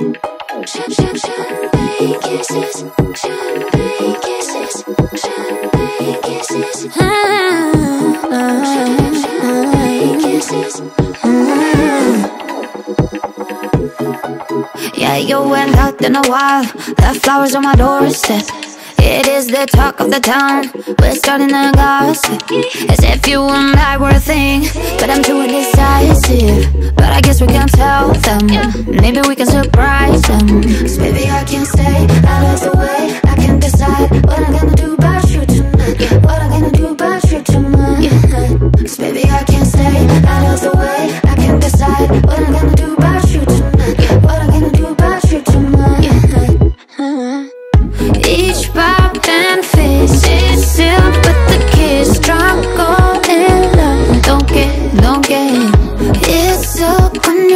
Yeah, you went out in a while, left flowers on my doorstep. It is the talk of the town, we're starting to gossip. As if you and I were a thing, guess we can tell them, maybe we can surprise them. Cause baby, I can't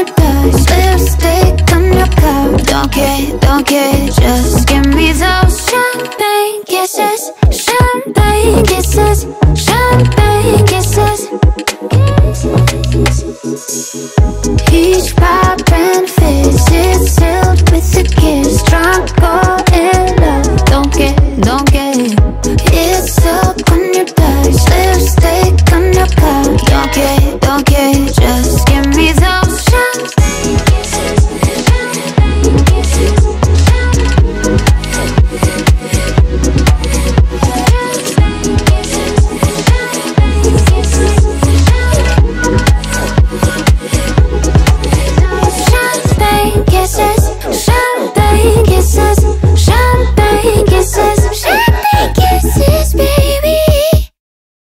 lipstick on your cup. Don't care, don't care, just give me those champagne kisses, champagne kisses, champagne kisses. Each pop and fizz